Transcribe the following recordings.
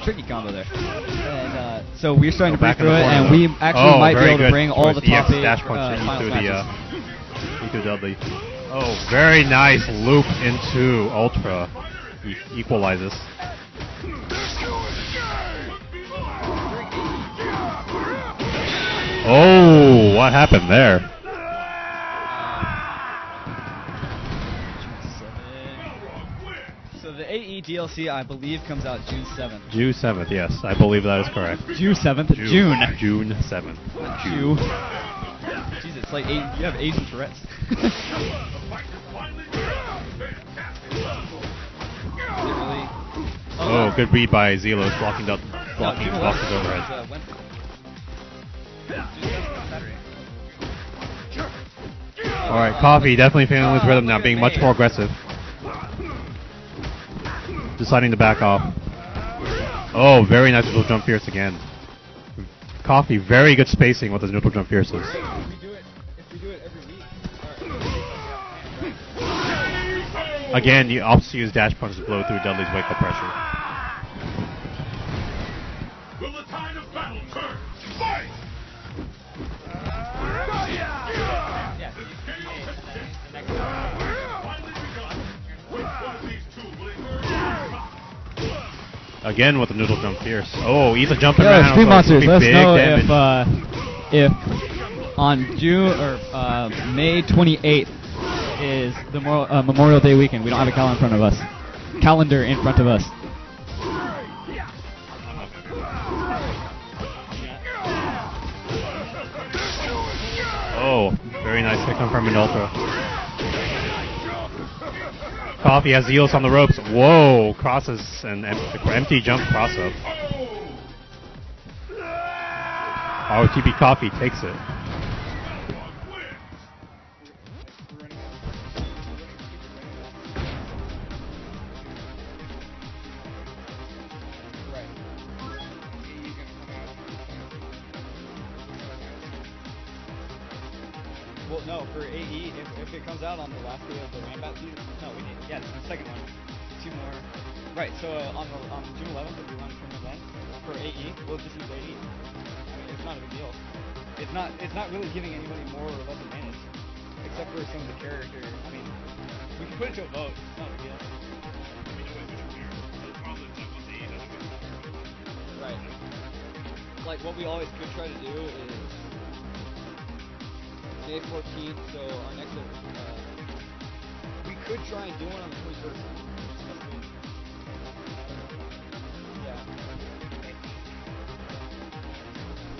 uh, tricky combo there. And uh, so we're starting Go to break back through it, and we actually Oh, might be able to bring all the top eight dash uh, punch finals into the uh, into Dudley. Oh, very nice loop into Ultra. E- equalizes. Oh, what happened there? So the AE DLC, I believe, comes out June 7th. June 7th, yes, I believe that is correct. June 7th? June. June 7th. June. Jesus, it's like eight, you have Asian Tourette's. really? Oh, good read by Zelos, blocking up, blocking, blocking 11th overhead. uh, Wednesday. June 7th is Saturday. All right, Coffee definitely feeling his rhythm now, being much more aggressive. Deciding to back off. Oh, very nice little jump fierce again. Coffee, very good spacing with his neutral jump fierces. Again, you to use dash punch to blow through Dudley's wake up pressure. Again with the neutral jump fierce. Oh, he's a jumping around. Street Monsters, let us know damage. if uh, if on June or uh, May 28th is the Memorial, uh, Memorial Day weekend. We don't have a calendar in front of us. Calendar in front of us. Oh, very nice hit an ultra. Coffee has Zelos on the ropes. Whoa, crosses and em- empty jump cross up. ROTB Coffee takes it. Well, no, for AE, if, if it comes out on the last day of the RanBat season, no, we need, yeah, the second one. Two more. Right, so on the on June 11th, if we run from event for AE, we'll just use AE. I mean, it's not a big deal. It's not it's not really giving anybody more or less advantage, except for some of the character. I mean, we can put it to a vote. It's not a big deal. Right. Like what we always could try to do is May 14th, so our next, uh, we could try and do one on the 21st. Yeah.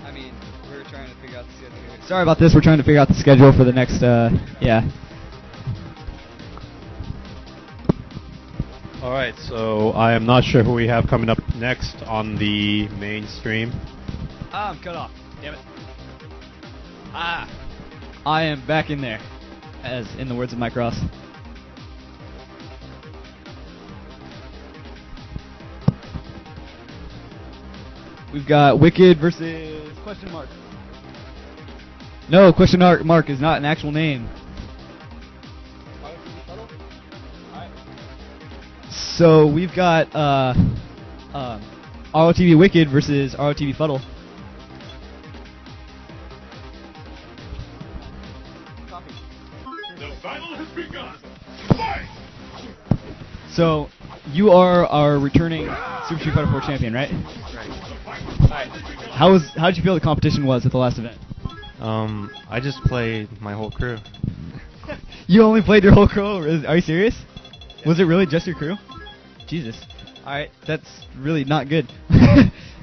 I mean, we're trying to figure out the schedule here. Sorry about this, we're trying to figure out the schedule for the next, uh, yeah. All right, so I am not sure who we have coming up next on the mainstream. Ah, I'm cut off. Damn it. Ah. I am back in there, as in the words of Mike Ross. We've got Wicked versus question mark. No, question mark mark is not an actual name. So we've got uh, uh, ROTB Wicked versus ROTB Fuddle. So you are our returning Super Street Fighter 4 champion, right? Right. How was how did you feel the competition was at the last event? Um, I just played my whole crew. You only played your whole crew. Are you serious? Was it really just your crew? Jesus. All right, that's really not good. uh,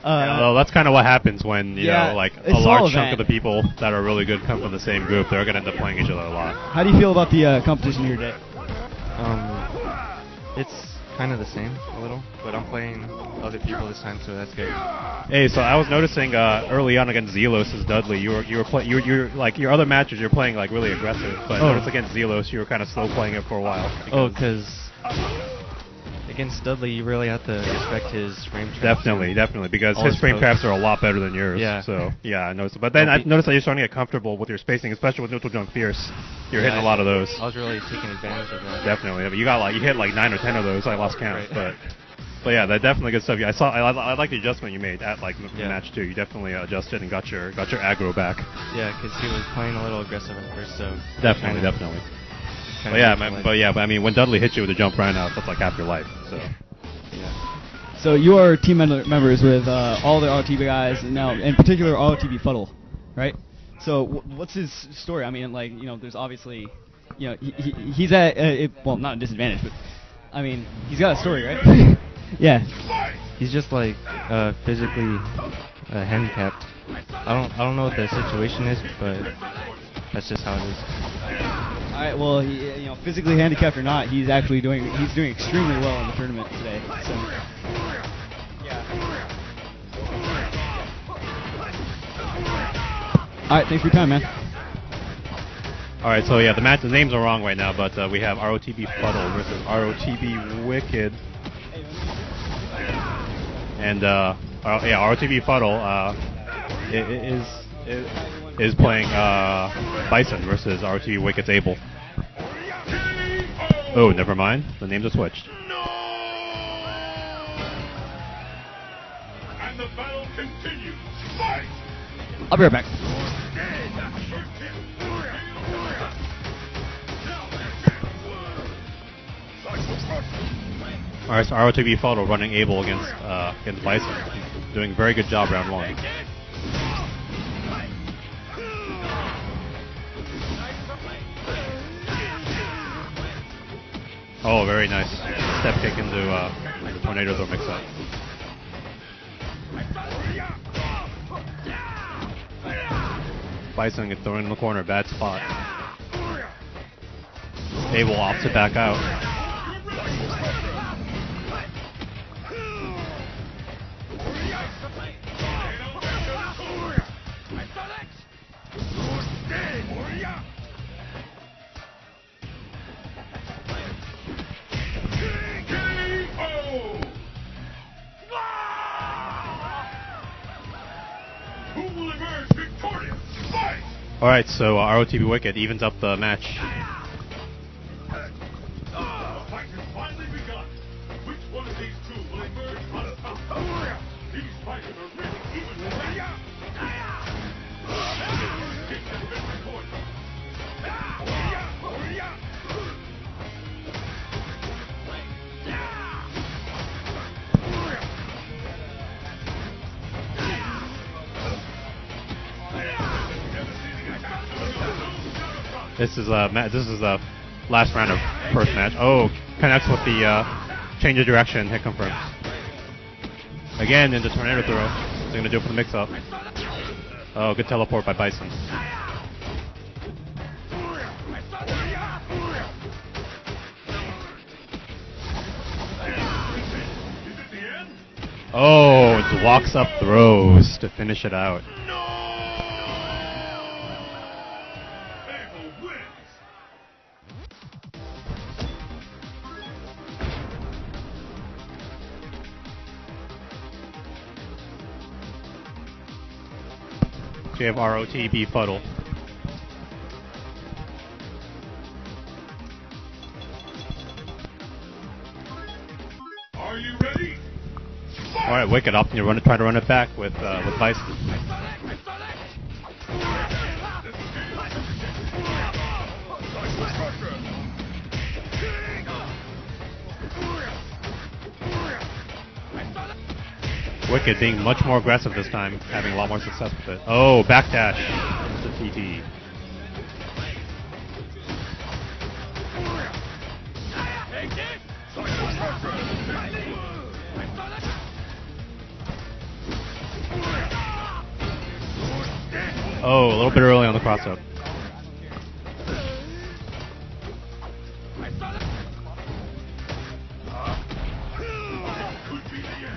Yeah, well, that's kind of what happens when you yeah, know, like a a large chunk event. of the people that are really good come from the same group. They're gonna end up playing each other a lot. How do you feel about the uh, competition here today? It's kind of the same a little, but I'm playing other people this time, so that's good. Hey, so I was noticing uh, early on against Zelos as Dudley, you were you were playing you you were like your other matches you're playing like really aggressive, but Oh. notice against Zelos you were kind of slow playing it for a while. Oh, because against Dudley, you really have to respect his frame traps. Definitely, definitely, because his frame traps are a lot better than yours. Yeah. So yeah, I noticed. But then Well, I noticed that you're starting to get comfortable with your spacing, especially with neutral jump fierce. You're Yeah, hitting a I- lot of those. I was really taking advantage of that. Definitely, but you got like you hit like nine or ten of those. I lost count, Right. but But yeah, that definitely good stuff. Yeah, I saw. I, I, I like the adjustment you made at like Yeah. match two. You definitely adjusted and got your got your aggro back. Yeah, because he was playing a little aggressive at first, so Definitely, definitely. Kinda But yeah, made man, but yeah, but I mean, when Dudley hits you with a jump right out, that's like half your life. So yeah. So you are team members with uh, all the ROTB guys, now in particular ROTB Fuddle, right? So w- what's his story? I mean, like you know, there's obviously, you know, he, he, he's at uh, it, well, not a disadvantage, but I mean, he's got a story, right? yeah. He's just like uh, physically uh, handicapped. I don't I don't know what the situation is, but that's just how it is. All right. Well, he, you know, physically handicapped or not, he's actually doing he's doing extremely well in the tournament today. So. All right. Thanks for your time, man. all right, so yeah, the match the names are wrong right now, but uh, we have ROTB Fuddle versus ROTB Wicked, and uh, uh, yeah, ROTB Fuddle uh, is is, is playing uh, Bison versus ROTB Wicked's Abel. Oh, never mind, the names are switched. No! And the battle continues. Fight! I'll be right back. All right, so ROTB Fuddle running Abel against uh, against Bison, doing a very good job round one. Oh, very nice step kick into uh, the tornado throw mix-up. Bison gets thrown in the corner, bad spot. Abel opts to back out. All right, so uh, ROTB Wicked evens up the match. This is uh, ma- this is the last round of first match. Oh, connects with the uh, change of direction. Hit confirms. Again into tornado throw. He's gonna do it for the mix-up. Oh, good teleport by Bison. The? Oh, it walks up throws to finish it out. So you have ROTB Fuddle. Are you ready? All right, Wicked up and you're run it, try to run it back with uh, with Bison. Wicked being much more aggressive this time, having a lot more success with it. Oh, backdash into TT. Oh, a little bit early on the cross up.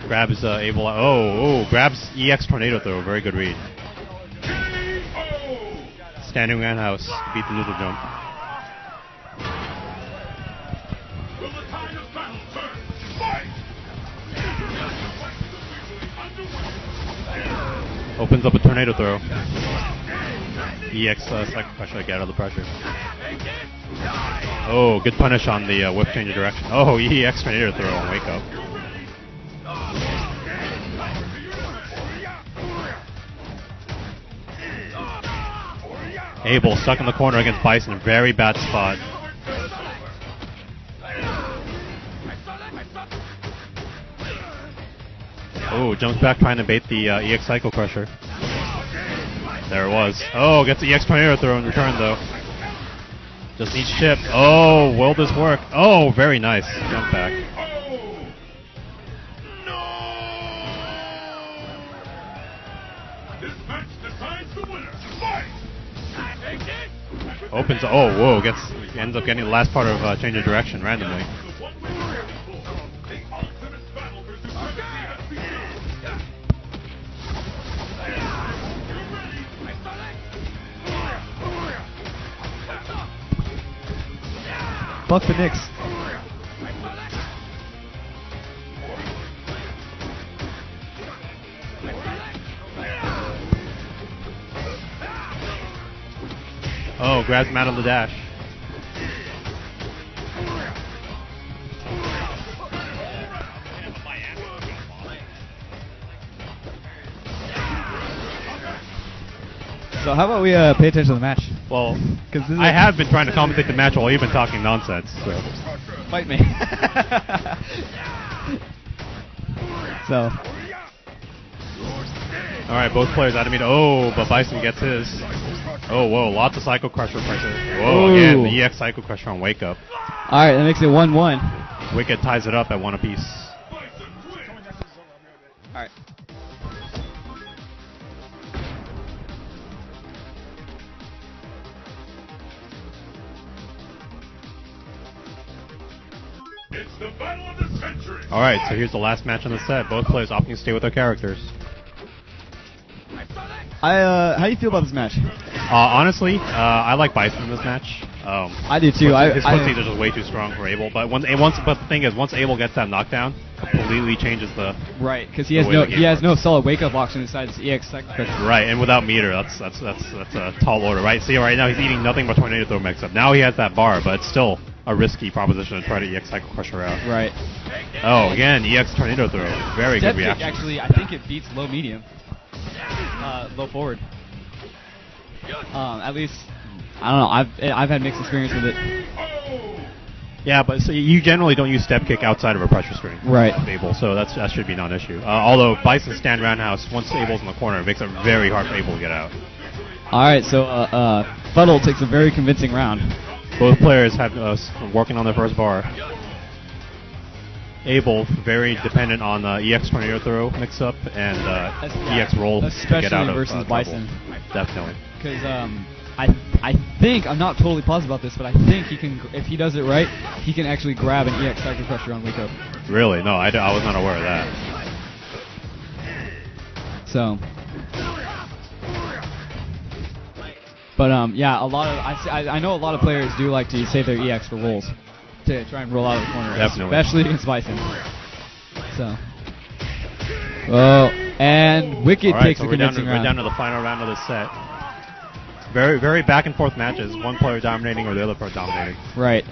Grabs uh, Abel. Oh, oh, grabs EX tornado throw. Very good read. Standing roundhouse beat the neutral jump. Opens up a tornado throw. EX uh, second pressure get out of the pressure. Oh, good punish on the uh, whip change of direction. Oh, EX tornado throw and wake up. Abel stuck in the corner against Bison. Very bad spot. Oh, jumps back trying to bait the uh, EX Psycho Crusher. There it was. Oh, gets the EX Tornado throw in return though. Just needs chip. Oh, will this work? Oh, very nice. Jump back. Opens. Oh, whoa. Gets ends up getting the last part of uh, change of direction randomly. The. The ultimate grabs him out of the dash. So how about we uh, pay attention to the match? Well, because I have been trying to commentate the match while you've been talking nonsense. So. Fight me. so All right, both players out of me. Oh, but Bison gets his. Oh, whoa, lots of Psycho Crusher pressure. Whoa, Ooh. again, the EX Psycho Crusher on Wake Up. all right, that makes it one-one. Wicked ties it up at one apiece. All right. It's the battle of the century. All right, so here's the last match on the set. Both players opting to stay with their characters. I uh, how do you feel about this match? Uh, honestly, uh, I like Bison in this match. Um, I do too. I, his I, footsies are just way too strong for Abel. But once, once, but the thing is, once Abel gets that knockdown, completely changes the right because he has no he has no solid wake up option besides EX right. And without meter, that's that's that's that's a tall order, right? See, right now he's eating nothing but tornado throw mix up. Now he has that bar, but it's still a risky proposition to try to EX Psycho Crusher out. Right. Oh, again, EX tornado throw, very Step good kick, reaction. actually, I think it beats low medium. Uh, low forward. Um, at least I don't know. I've I've had mixed experience with it. Yeah, but so you generally don't use step kick outside of a pressure screen. Right. Abel, so that's that should be non-issue. Uh, although Bison stand roundhouse once Abel's in the corner, it makes it very hard for Abel to get out. All right, so uh, uh, Fuddle takes a very convincing round. Both players have uh, s- working on their first bar. Abel very dependent on uh, EX tornado throw mix-up and uh, EX roll to get out of uh. Bison. Definitely. Because um, I I think I'm not totally positive about this, but I think he can if he does it right, he can actually grab an EX Psycho Crusher on wake up. Really? No, I, I was not aware of that. So. But um, yeah, a lot of I, I know a lot of players do like to save their EX for rolls to try and roll out of the corner, Definitely. especially against Bison. So. Oh, and Wicked right, takes so a we're down, to, we're down to the final round of the set. Very, very back and forth matches. One player dominating or the other player dominating. Right.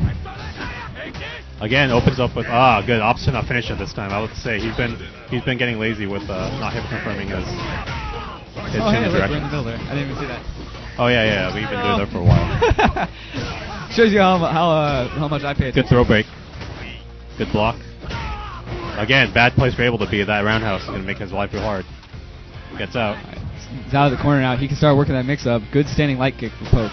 Again, opens up with ah, good option not finish it this time. I would say he's been he's been getting lazy with uh, not hit confirming his his Oh, hey, change look, we're in the direction. middle there. I didn't even see that. Oh yeah, yeah, we've been doing that for a while. Shows you how how uh, how much I pay Good attention. throw break. Good block. Again, bad place for Abel to be. That roundhouse is going to make his life real hard. Gets out. He's out of the corner now. He can start working that mix up. Good standing light kick for Poke.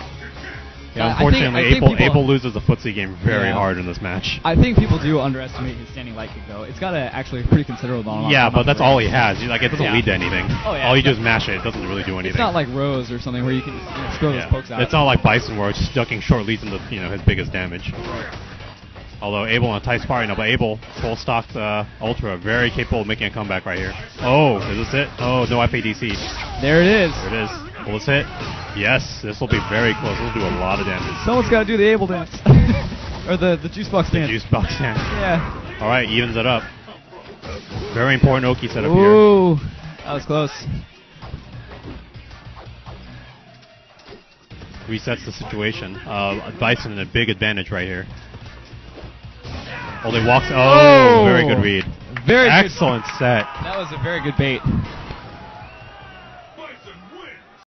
Yeah, I think- unfortunately, I think Abel, people- Abel loses the footsie game very Yeah. hard in this match. I think people do underestimate his standing light kick though. It's got a actually pretty considerable amount. Yeah, but that's range. all he has. He- Like it doesn't Yeah. lead to anything. Oh, yeah, all you do is mash it. It doesn't really do anything. It's not like Rose or something where you can you know, throw those pokes out. It's not like Bison where it's just ducking short leads into you know his biggest damage. Although Abel on a tight spot right now, but Abel full stocked uh, Ultra, very capable of making a comeback right here. Oh, is this it? Oh, no FADC. There it is. There it is. Will this hit? Yes, this will be very close. This will do a lot of damage. Someone's got to do the Abel dance or the the juice box The dance. juice box stand. Yeah. All right, evens it up. Very important Oki setup here. Ooh, that was close. resets the situation. Uh, Bison in a big advantage right here. Oh, they walks. Oh, Oh! very good oh. read. Very good- excellent set. That was a very good bait.